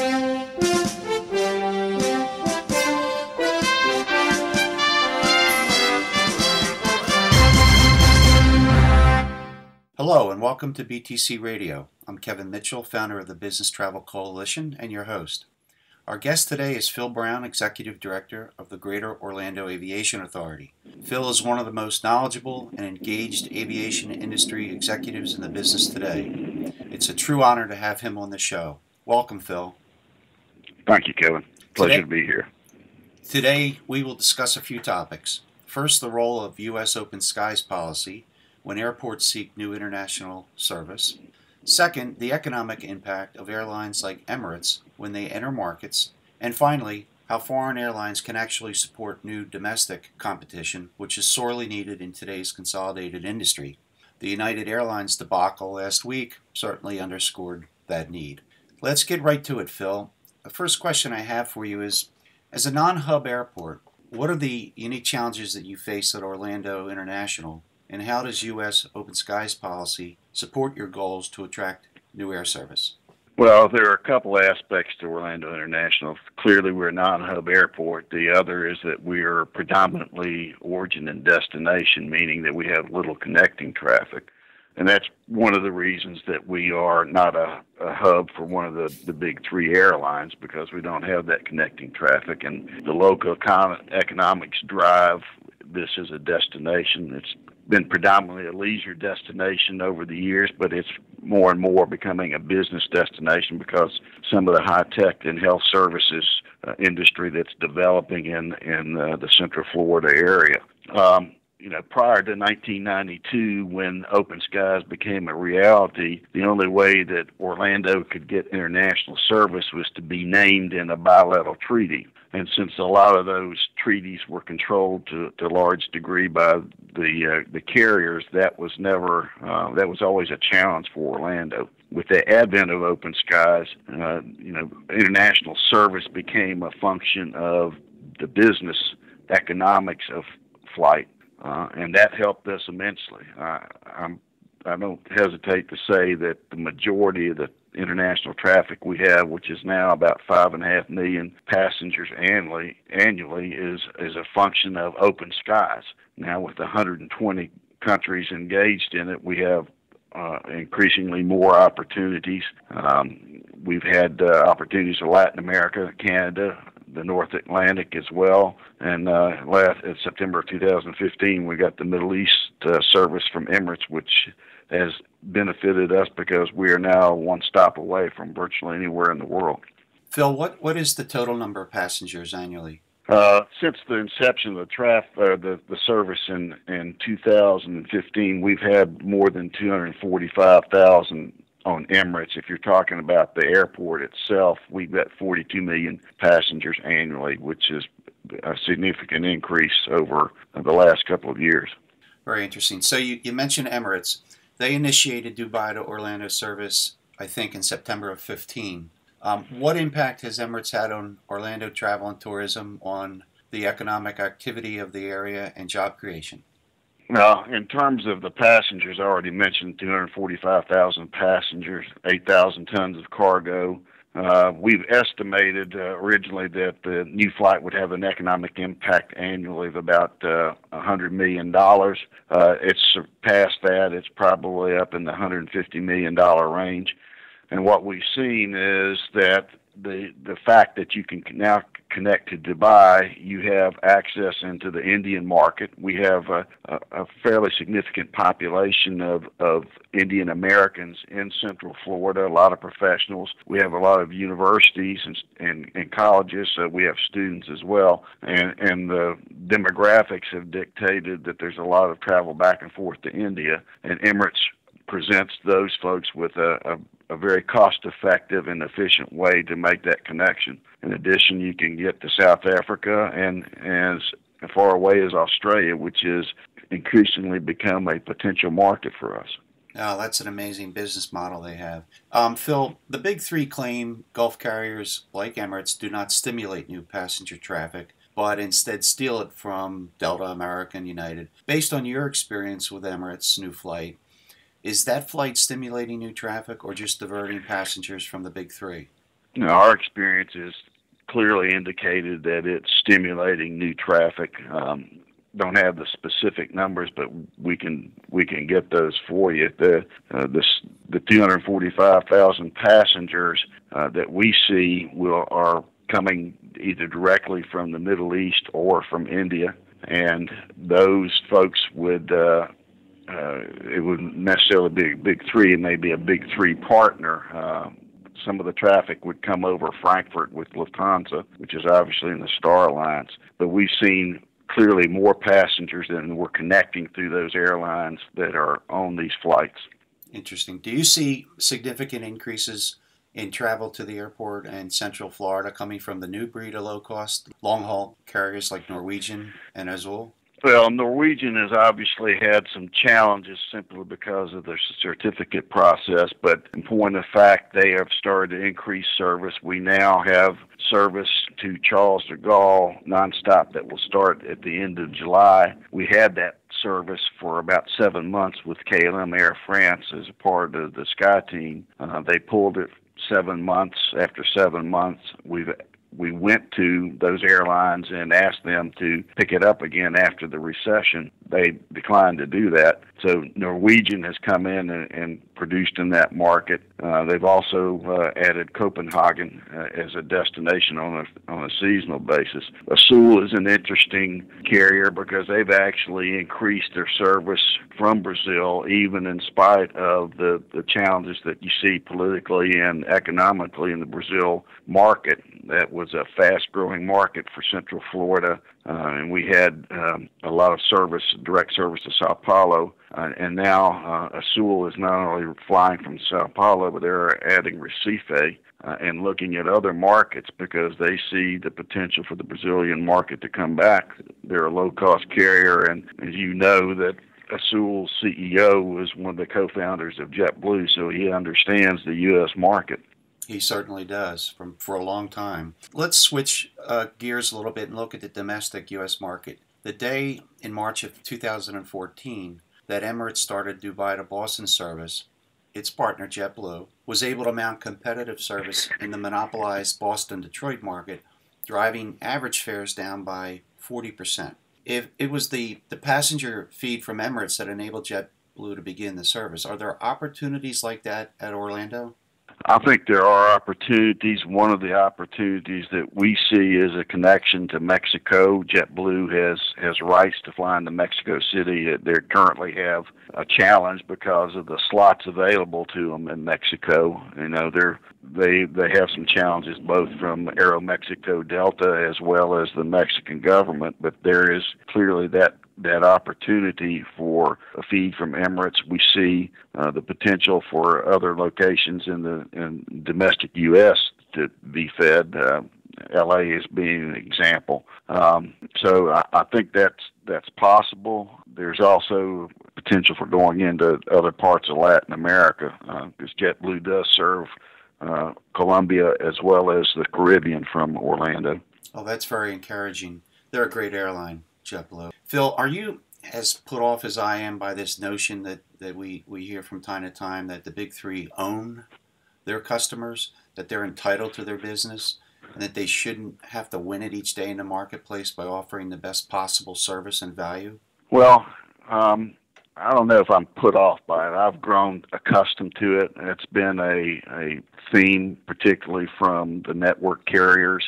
Hello and welcome to BTC Radio. I'm Kevin Mitchell, founder of the Business Travel Coalition and your host. Our guest today is Phil Brown, Executive Director of the Greater Orlando Aviation Authority. Phil is one of the most knowledgeable and engaged aviation industry executives in the business today. It's a true honor to have him on the show. Welcome, Phil. Thank you, Kevin. Pleasure today, to be here. Today, we will discuss a few topics. First, the role of U.S. Open Skies policy when airports seek new international service. Second, the economic impact of airlines like Emirates when they enter markets. And finally, how foreign airlines can actually support new domestic competition, which is sorely needed in today's consolidated industry. The United Airlines debacle last week certainly underscored that need. Let's get right to it, Phil. The first question I have for you is As a non hub airport, what are the unique challenges that you face at Orlando International and how does U.S. Open Skies policy support your goals to attract new air service? Well, there are a couple aspects to Orlando International. Clearly, we're a non hub airport. The other is that we are predominantly origin and destination, meaning that we have little connecting traffic. And that's one of the reasons that we are not a, a hub for one of the, the big three airlines because we don't have that connecting traffic. And the local econ- economics drive this as a destination. It's been predominantly a leisure destination over the years, but it's more and more becoming a business destination because some of the high tech and health services uh, industry that's developing in in uh, the Central Florida area. Um, you know, prior to 1992, when Open Skies became a reality, the only way that Orlando could get international service was to be named in a bilateral treaty. And since a lot of those treaties were controlled to, to a large degree by the uh, the carriers, that was never uh, that was always a challenge for Orlando. With the advent of Open Skies, uh, you know, international service became a function of the business economics of flight uh, and that helped us immensely. I, I'm I don't hesitate to say that the majority of the international traffic we have, which is now about five and a half million passengers annually, annually is is a function of open skies. Now, with 120 countries engaged in it, we have uh, increasingly more opportunities. Um, we've had uh, opportunities in Latin America, Canada, the North Atlantic as well. And uh, last in September of 2015, we got the Middle East uh, service from Emirates, which has benefited us because we are now one stop away from virtually anywhere in the world. Phil, what, what is the total number of passengers annually? Uh, since the inception of the traf, uh, the the service in in 2015, we've had more than 245,000 on Emirates. If you're talking about the airport itself, we've got 42 million passengers annually, which is a significant increase over the last couple of years. Very interesting. So you, you mentioned Emirates. They initiated Dubai to Orlando service, I think, in September of 15. Um, what impact has Emirates had on Orlando travel and tourism, on the economic activity of the area, and job creation? Well, in terms of the passengers, I already mentioned 245,000 passengers, 8,000 tons of cargo. Uh, we've estimated uh, originally that the new flight would have an economic impact annually of about uh, $100 million. Uh, it's surpassed that. It's probably up in the $150 million range. And what we've seen is that the the fact that you can now connect to Dubai, you have access into the Indian market. We have a, a, a fairly significant population of, of Indian Americans in Central Florida, a lot of professionals. We have a lot of universities and, and, and colleges, so we have students as well. And, and the demographics have dictated that there's a lot of travel back and forth to India, and Emirates presents those folks with a, a a very cost effective and efficient way to make that connection. In addition, you can get to South Africa and as far away as Australia, which is increasingly become a potential market for us. Oh, that's an amazing business model they have. Um, Phil, the big three claim Gulf carriers like Emirates do not stimulate new passenger traffic, but instead steal it from Delta, American, United. Based on your experience with Emirates' new flight, is that flight stimulating new traffic or just diverting passengers from the big three? Our experience is clearly indicated that it's stimulating new traffic. Um, don't have the specific numbers, but we can we can get those for you. The uh, this the 245,000 passengers uh, that we see will are coming either directly from the Middle East or from India, and those folks would. Uh, uh, it wouldn't necessarily be a big three. It may be a big three partner. Uh, some of the traffic would come over Frankfurt with Lufthansa, which is obviously in the Star Alliance. But we've seen clearly more passengers than we're connecting through those airlines that are on these flights. Interesting. Do you see significant increases in travel to the airport and Central Florida coming from the new breed of low cost long haul carriers like Norwegian and Azul? Well, Norwegian has obviously had some challenges simply because of their certificate process, but in point of fact, they have started to increase service. We now have service to Charles de Gaulle nonstop that will start at the end of July. We had that service for about seven months with KLM Air France as a part of the Sky Team. Uh, they pulled it seven months. After seven months, we've we went to those airlines and asked them to pick it up again after the recession. They declined to do that. So Norwegian has come in and, and produced in that market. Uh, they've also uh, added Copenhagen uh, as a destination on a on a seasonal basis. Azul is an interesting carrier because they've actually increased their service from Brazil, even in spite of the the challenges that you see politically and economically in the Brazil market. That was a fast growing market for Central Florida, uh, and we had um, a lot of service, direct service to Sao Paulo. Uh, and now Azul is not only flying from Sao Paulo, but they're adding Recife uh, and looking at other markets because they see the potential for the Brazilian market to come back. They're a low cost carrier, and as you know, that Azul's CEO was one of the co-founders of JetBlue, so he understands the U.S. market. He certainly does from for a long time. Let's switch uh, gears a little bit and look at the domestic U.S. market. The day in March of 2014 that Emirates started Dubai to Boston service, its partner JetBlue was able to mount competitive service in the monopolized Boston Detroit market, driving average fares down by 40%. If it was the, the passenger feed from Emirates that enabled JetBlue to begin the service, are there opportunities like that at Orlando? I think there are opportunities. One of the opportunities that we see is a connection to Mexico. JetBlue has has rights to fly into Mexico City. They currently have a challenge because of the slots available to them in Mexico. You know, they're they they have some challenges both from Aeromexico Delta as well as the Mexican government. But there is clearly that that opportunity for a feed from Emirates. We see uh, the potential for other locations in the in domestic U.S. to be fed. Uh, LA is being an example. Um, so I, I think that's that's possible. There's also potential for going into other parts of Latin America because uh, JetBlue does serve uh, Colombia as well as the Caribbean from Orlando. Oh, that's very encouraging. They're a great airline. JetBlue. Phil, are you as put off as I am by this notion that, that we, we hear from time to time that the big three own their customers, that they're entitled to their business, and that they shouldn't have to win it each day in the marketplace by offering the best possible service and value? Well, um, I don't know if I'm put off by it. I've grown accustomed to it. It's been a, a theme, particularly from the network carriers,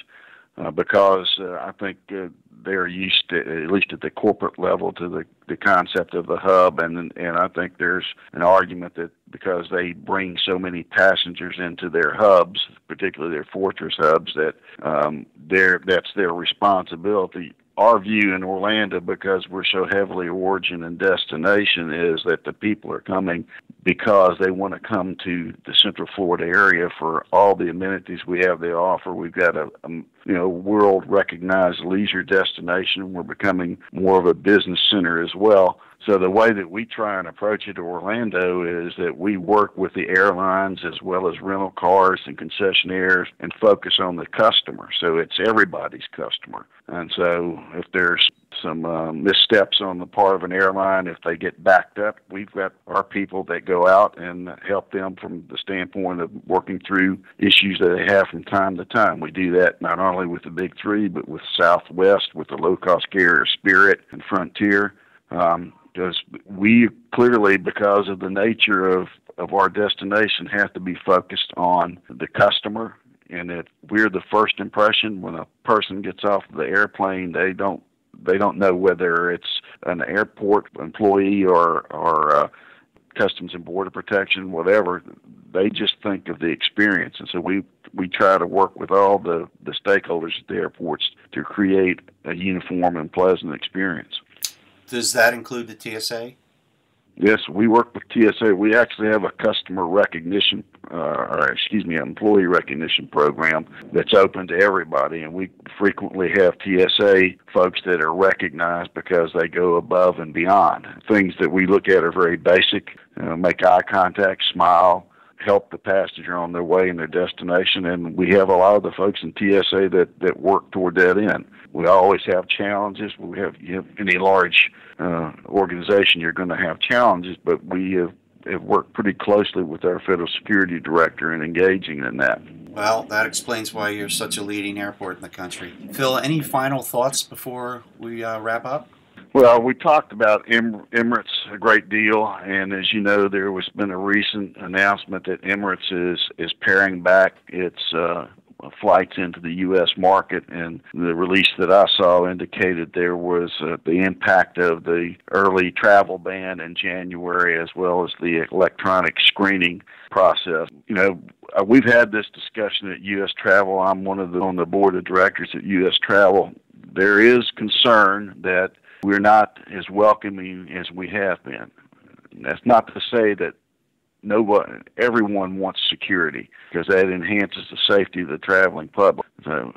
uh, because uh, I think uh, they're used to, at least at the corporate level, to the, the concept of the hub, and and I think there's an argument that because they bring so many passengers into their hubs, particularly their fortress hubs, that um, that's their responsibility our view in Orlando, because we're so heavily origin and destination, is that the people are coming because they want to come to the Central Florida area for all the amenities we have to offer. We've got a, a you know world recognized leisure destination. We're becoming more of a business center as well. So the way that we try and approach it to Orlando is that we work with the airlines as well as rental cars and concessionaires and focus on the customer. So it's everybody's customer. And so if there's some uh, missteps on the part of an airline, if they get backed up, we've got our people that go out and help them from the standpoint of working through issues that they have from time to time. We do that not only with the big three, but with Southwest, with the low cost carrier Spirit and Frontier. Um, because we clearly, because of the nature of, of our destination, have to be focused on the customer. And that we're the first impression when a person gets off the airplane they don't they don't know whether it's an airport employee or or uh, customs and border protection whatever they just think of the experience. And so we we try to work with all the the stakeholders at the airports to create a uniform and pleasant experience does that include the TSA Yes, we work with TSA. We actually have a customer recognition, uh, or excuse me, employee recognition program that's open to everybody, and we frequently have TSA folks that are recognized because they go above and beyond. Things that we look at are very basic: uh, make eye contact, smile, help the passenger on their way and their destination. And we have a lot of the folks in TSA that, that work toward that end. We always have challenges. We have, you have any large uh, organization, you're going to have challenges, but we have, have worked pretty closely with our federal security director in engaging in that. Well, that explains why you're such a leading airport in the country. Phil, any final thoughts before we uh, wrap up? Well, we talked about Emirates a great deal, and as you know, there has been a recent announcement that Emirates is is paring back its uh, flights into the U.S. market, and the release that I saw indicated there was uh, the impact of the early travel ban in January, as well as the electronic screening process. You know, uh, we've had this discussion at U.S. Travel. I'm one of the on the board of directors at U.S. Travel. There is concern that we're not as welcoming as we have been. That's not to say that nobody, everyone wants security because that enhances the safety of the traveling public. So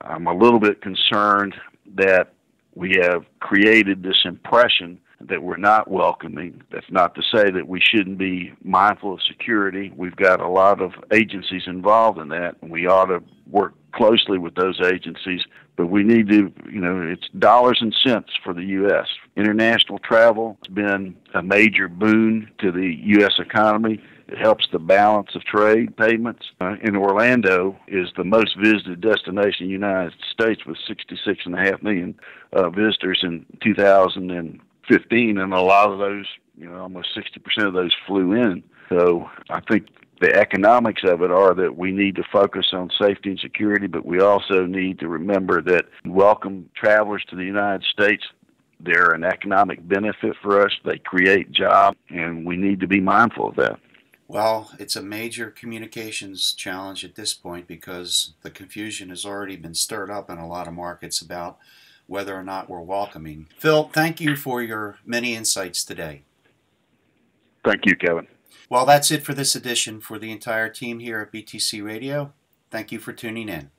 I'm a little bit concerned that we have created this impression that we're not welcoming. That's not to say that we shouldn't be mindful of security. We've got a lot of agencies involved in that, and we ought to work closely with those agencies. But we need to, you know, it's dollars and cents for the U.S. International travel has been a major boon to the U.S. economy. It helps the balance of trade payments. Uh, in Orlando is the most visited destination in the United States with 66.5 million uh, visitors in 2015, and a lot of those, you know, almost 60% of those flew in. So I think the economics of it are that we need to focus on safety and security, but we also need to remember that welcome travelers to the United States. They're an economic benefit for us. They create jobs, and we need to be mindful of that. Well, it's a major communications challenge at this point because the confusion has already been stirred up in a lot of markets about whether or not we're welcoming. Phil, thank you for your many insights today. Thank you, Kevin. Well, that's it for this edition. For the entire team here at BTC Radio, thank you for tuning in.